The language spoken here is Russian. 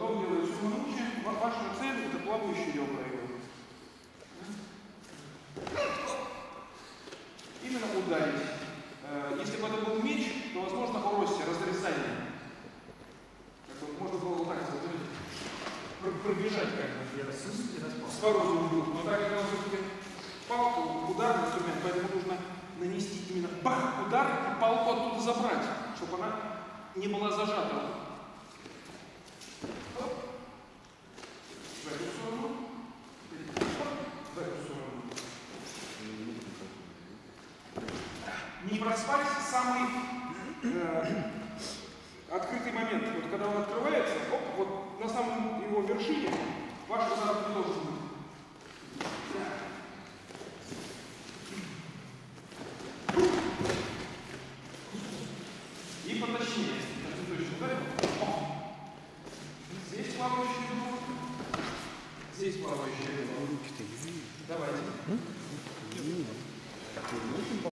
Он делает все молча. Ва- Ваша цель это плавающие ребра его. Именно ударить. Э, Если бы это был меч, то, возможно, о росте, разрезание. Как бы можно было вот так знаете, пр- пробежать как бы. Я рассуждаю и распал. с вооруженным дух. Но так как все-таки палка, ударный инструмент, поэтому нужно нанести именно бах, удар и палку оттуда забрать, чтобы она не была зажата. В эту сторону. Не проспать самый э, открытый момент. Вот когда он открывается, оп, вот на самом его вершине ваш удар должен быть. И поточнее. Так, ты точно ударил. О. Здесь плавающий рук. Здесь плавающий рук. Давайте.